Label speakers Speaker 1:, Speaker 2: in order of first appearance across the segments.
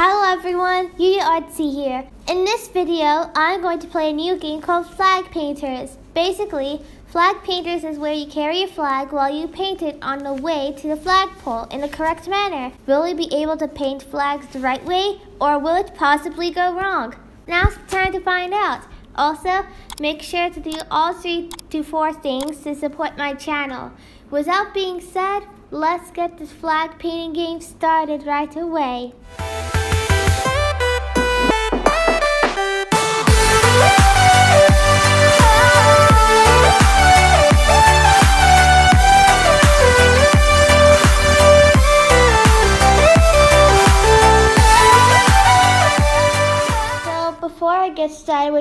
Speaker 1: Hello everyone, Yu Artsy here. In this video, I'm going to play a new game called Flag Painters. Basically, Flag Painters is where you carry a flag while you paint it on the way to the flagpole in the correct manner. Will you be able to paint flags the right way, or will it possibly go wrong? Now's the time to find out. Also, make sure to do all three to four things to support my channel. Without being said, let's get this flag painting game started right away.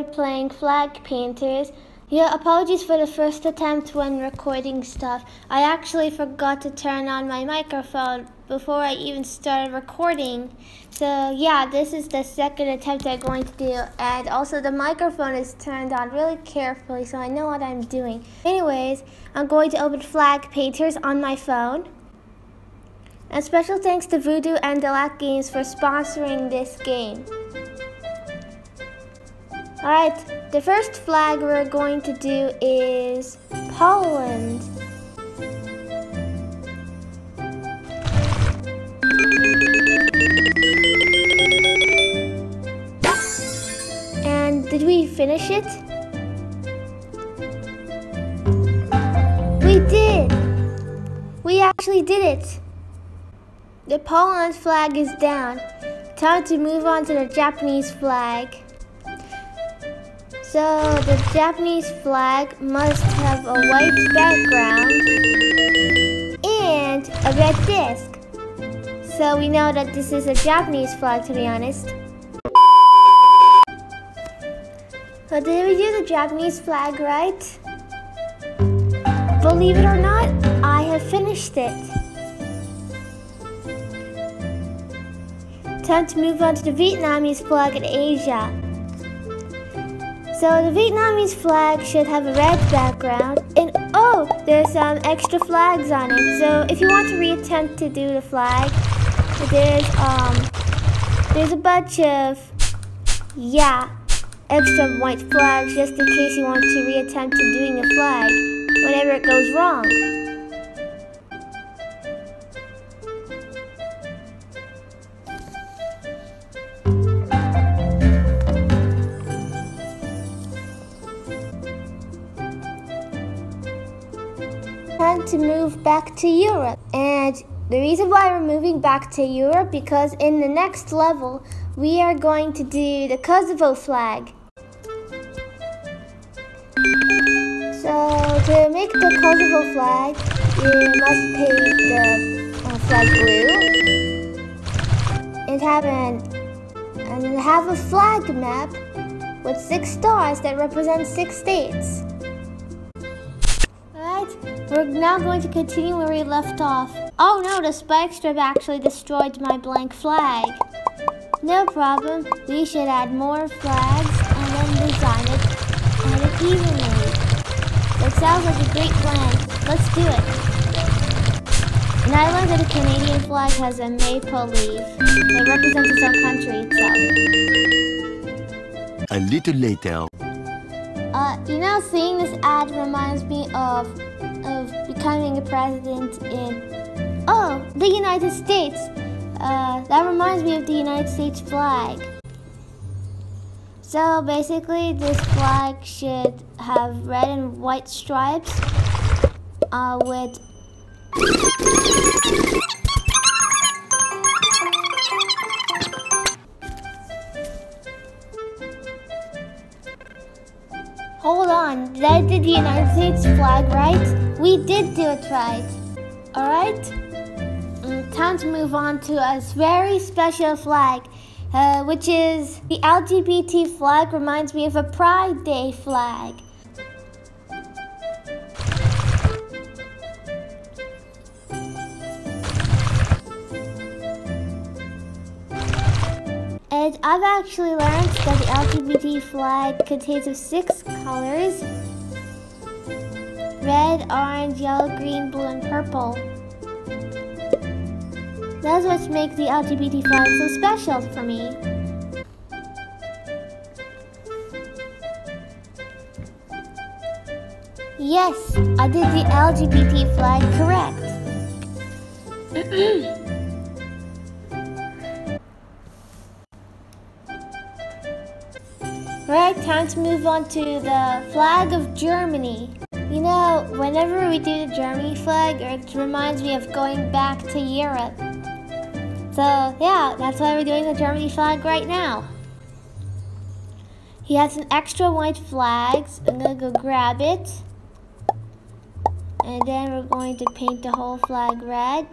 Speaker 1: Playing flag painters, yeah, apologies for the first attempt when recording stuff. I actually forgot to turn on my microphone before I even started recording. So yeah, this is the second attempt I'm going to do. And also the microphone is turned on really carefully so I know what I'm doing. Anyways, I'm going to open Flag Painters on my phone. And special thanks to Voodoo and Delac Games for sponsoring this game. Alright, the first flag we're going to do is Poland. And did we finish it? We did! We actually did it! The Poland flag is down. Time to move on to the Japanese flag. So the Japanese flag must have a white background and a red disc. So we know that this is a Japanese flag to be honest. But did we do the Japanese flag right? Believe it or not, I have finished it. Time to move on to the Vietnamese flag in Asia. So the Vietnamese flag should have a red background and oh, there's some extra flags on it. So if you want to reattempt to do the flag, there's um there's a bunch of yeah, extra white flags just in case you want to reattempt to doing the flag whenever it goes wrong. To move back to Europe. And the reason why we're moving back to Europe because in the next level we are going to do the Kosovo flag. So to make the Kosovo flag, you must paint the uh, flag blue and have an and have a flag map with six stars that represent six states. We're now going to continue where we left off. Oh no, the spike strip actually destroyed my blank flag. No problem, we should add more flags and then design it add it evenly. That sounds like a great plan. Let's do it. And I learned that a Canadian flag has a maple leaf that represents its own country
Speaker 2: itself. A little later.
Speaker 1: Uh, you know, seeing this ad reminds me of of becoming a president in, oh, the United States. Uh, that reminds me of the United States flag. So basically, this flag should have red and white stripes uh, with Hold on, that did the United States flag, right? We did do it right. Alright? Mm, time to move on to a very special flag, uh, which is the LGBT flag reminds me of a Pride Day flag. And I've actually learned that the LGBT flag contains of six colors. Red, orange, yellow, green, blue, and purple. That's what makes the LGBT flag so special for me. Yes, I did the LGBT flag correct. right, time to move on to the flag of Germany. You know, whenever we do the Germany flag, it reminds me of going back to Europe. So, yeah, that's why we're doing the Germany flag right now. He has some extra white flags. I'm gonna go grab it. And then we're going to paint the whole flag red.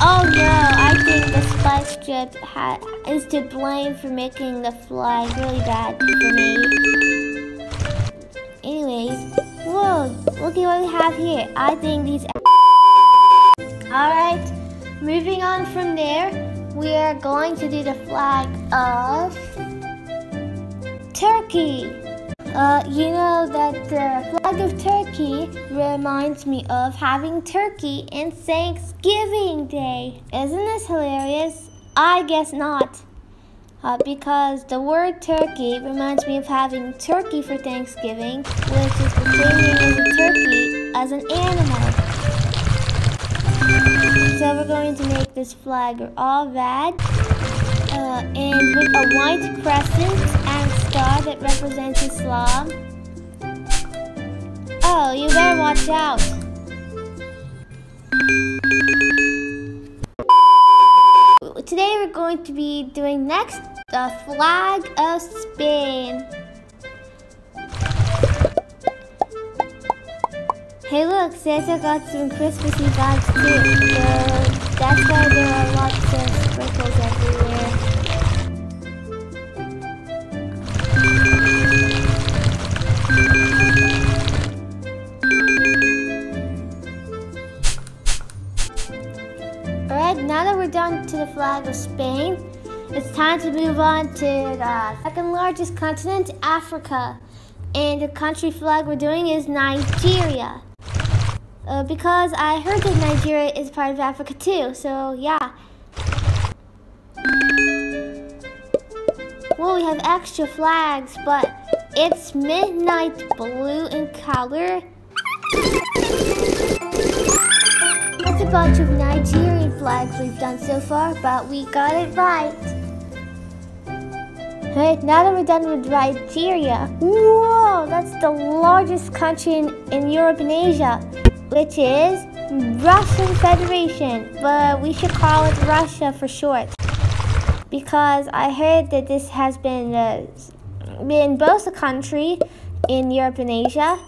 Speaker 1: Oh no, I think the spike strip is to blame for making the flag really bad for me. Look at what we have here. I think these... Alright, moving on from there, we are going to do the flag of Turkey. Uh, you know that the flag of Turkey reminds me of having turkey in Thanksgiving Day. Isn't this hilarious? I guess not. Uh, because the word turkey reminds me of having turkey for Thanksgiving, which is the same name as a turkey as an animal. So we're going to make this flag all red uh, and with a white crescent and star that represents Islam. Oh, you better watch out. Today we're going to be doing next the flag of Spain. Hey look, Santa got some Christmassy bags too, so that's why there are lots of sprinkles everywhere. We're done to the flag of Spain, it's time to move on to the second largest continent, Africa. And the country flag we're doing is Nigeria. Uh, because I heard that Nigeria is part of Africa too, so yeah. Well, we have extra flags, but it's midnight blue in color. Bunch of Nigerian flags we've done so far, but we got it right. Alright, now that we're done with Nigeria, whoa, that's the largest country in, in Europe and Asia, which is Russian Federation, but we should call it Russia for short. Because I heard that this has been, uh, been both a country in Europe and Asia,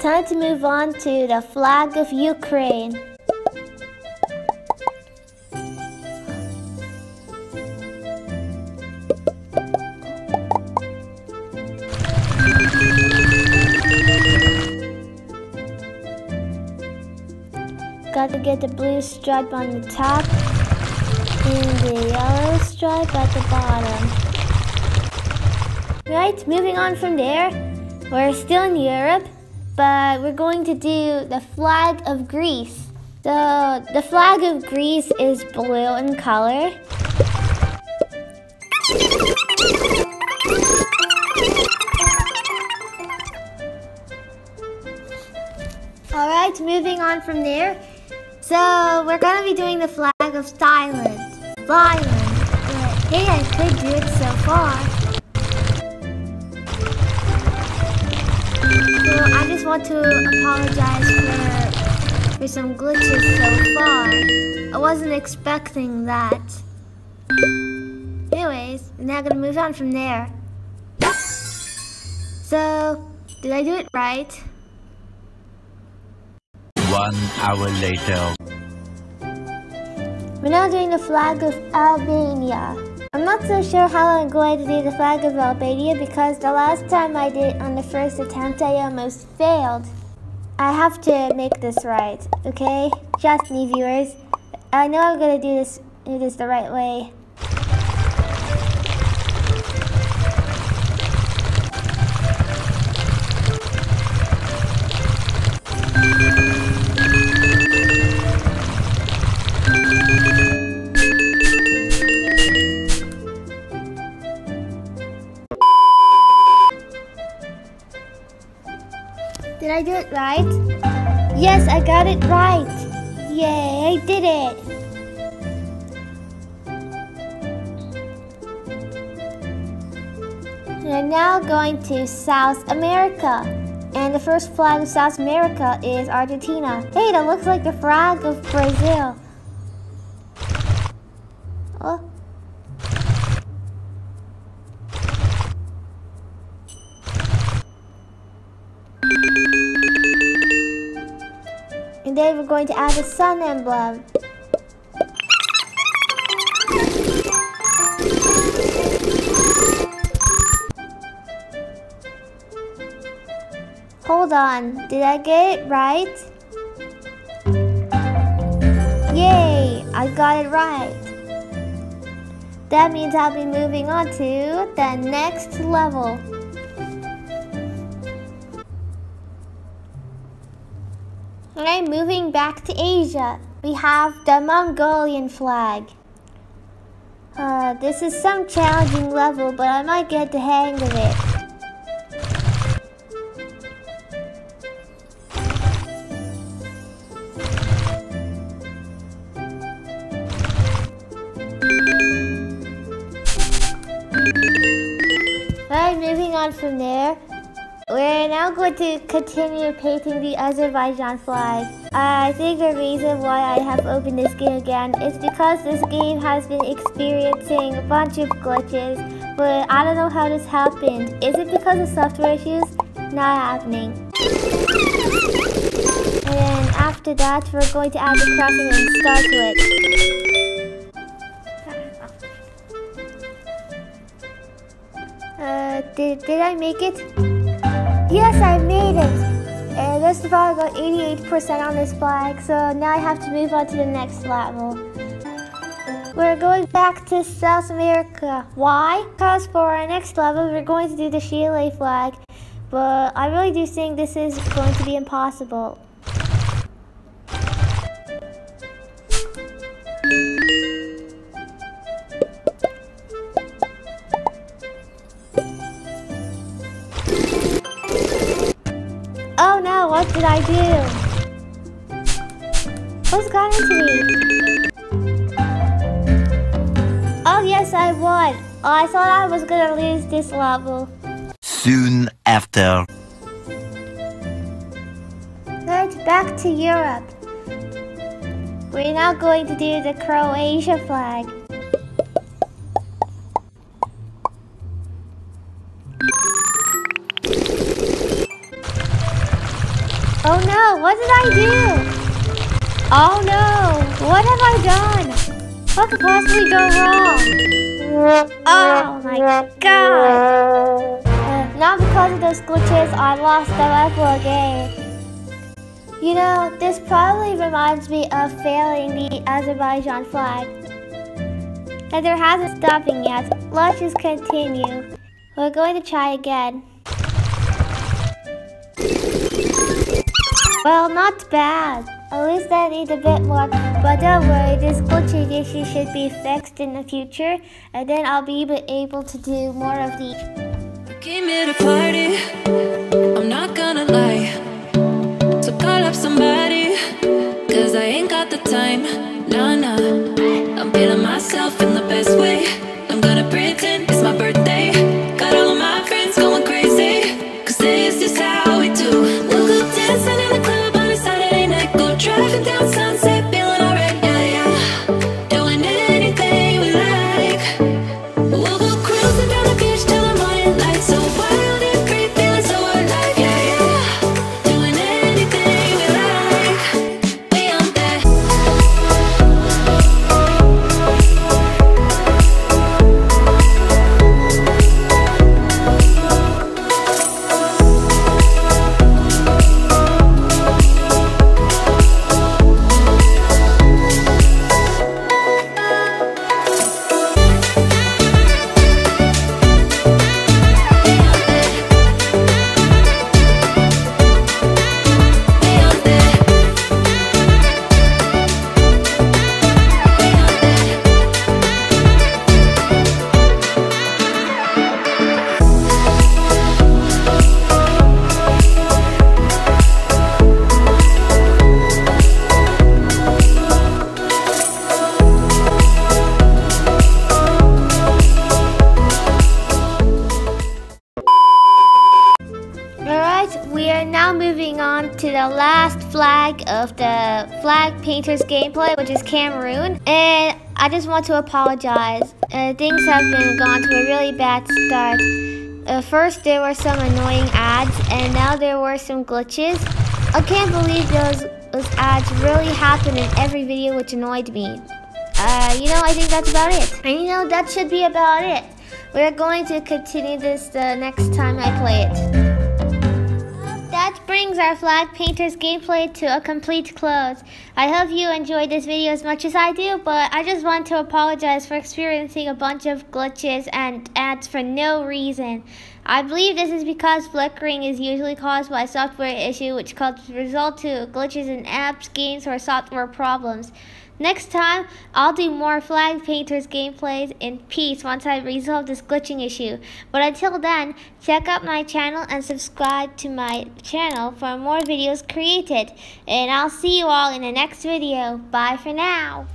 Speaker 1: Time to move on to the flag of Ukraine. Got to get the blue stripe on the top and the yellow stripe at the bottom. Right, moving on from there, we're still in Europe but we're going to do the flag of Greece. So the flag of Greece is blue in color. Alright, moving on from there. So we're to be doing the flag of Thailand. Thailand. Hey, I could do it so far. I just want to apologize for, for some glitches so far. I wasn't expecting that. Anyways, we're now gonna move on from there. So, did I do it right?
Speaker 2: One hour later.
Speaker 1: We're now doing the flag of Albania. I'm not so sure how I'm going to do the flag of Albania because the last time I did it on the first attempt I almost failed. I have to make this right, okay? Just me viewers. I know I'm gonna do this do this the right way. Right? Yes, I got it right. Yay, I did it. We're now going to South America. And the first flag of South America is Argentina. Hey, that looks like the flag of Brazil. Oh. Then we're going to add a sun emblem. Hold on, did I get it right? Yay, I got it right. That means I'll be moving on to the next level. I'm moving back to Asia. We have the Mongolian flag. Uh, this is some challenging level, but I might get the hang of it. Alright, moving on from there. We're now going to continue painting the Azerbaijan flag. I think the reason why I have opened this game again is because this game has been experiencing a bunch of glitches, but I don't know how this happened. Is it because of software issues? Not happening. And after that, we're going to add the crossing and start to it. Uh, did, did I make it? Yes, I made it! And this flag got 88% on this flag, so now I have to move on to the next level. We're going back to South America. Why? Because for our next level, we're going to do the Chile flag. But I really do think this is going to be impossible. Did I do? What's got into me? Oh yes, I won. Oh, I thought I was gonna lose this level.
Speaker 2: Soon after.
Speaker 1: Right, back to Europe. We're now going to do the Croatia flag. What did I do? Oh no, what have I done? What could possibly go wrong? Oh my god! Uh, not because of those glitches, I lost the level again. You know, this probably reminds me of failing the Azerbaijan flag. And there hasn't stopping yet. Let's just continue. We're going to try again. Well, not bad. At least I need a bit more. But don't worry, this glitching issue should be fixed in the future. And then I'll be able to do more of these.
Speaker 3: Came here to party, I'm not gonna lie. So call up somebody, cause I ain't got the time. Nah, nah. I'm feeling myself in the best way. I'm gonna pretend
Speaker 1: of the Flag Painters gameplay, which is Cameroon. And I just want to apologize. Uh, things have been gone to a really bad start. Uh, first, there were some annoying ads, and now there were some glitches. I can't believe those, those ads really happen in every video, which annoyed me. Uh, you know, I think that's about it. And you know, that should be about it. We're going to continue this the next time I play it. That brings our Flag Painters gameplay to a complete close. I hope you enjoyed this video as much as I do, but I just want to apologize for experiencing a bunch of glitches and ads for no reason. I believe this is because flickering is usually caused by a software issue which causes result to glitches in apps, games, or software problems. Next time, I'll do more Flag Painters gameplays in peace once I resolve this glitching issue. But until then, check out my channel and subscribe to my channel for more videos created. And I'll see you all in the next video. Bye for now.